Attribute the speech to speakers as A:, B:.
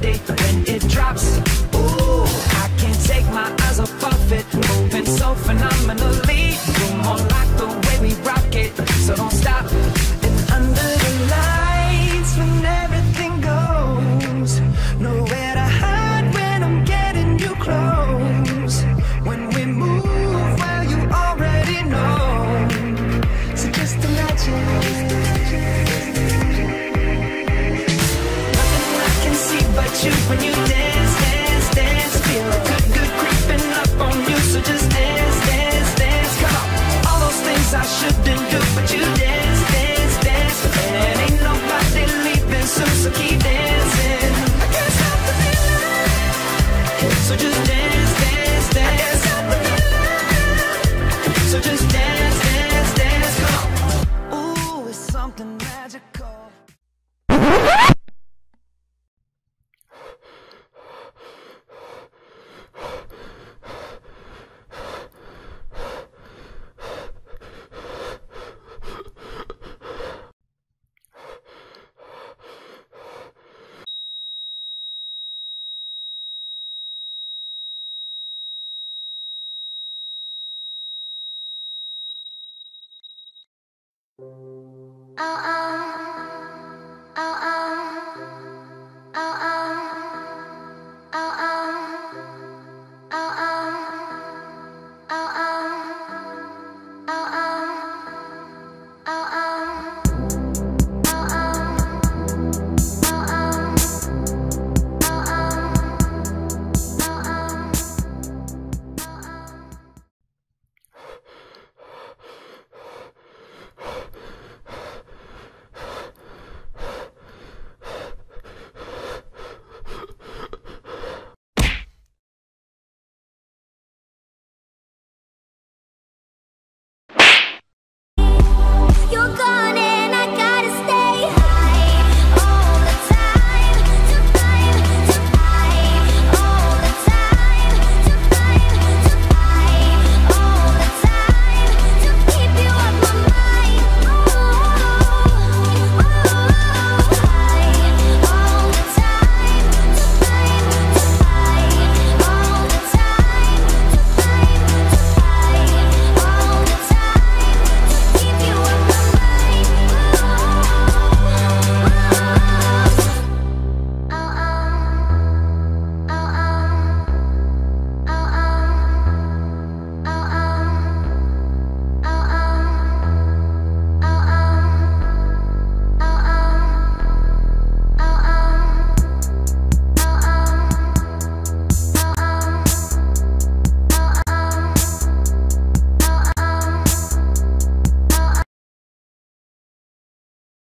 A: birthday when it drops. Ooh, I can't take my eyes off of it. Moving so phenomenally. You more like the way we rock it. So don't stop. And under the lights when everything goes nowhere to hide when I'm getting you close. When we move, well you already know. So just imagine. Good do, but you Oh, oh.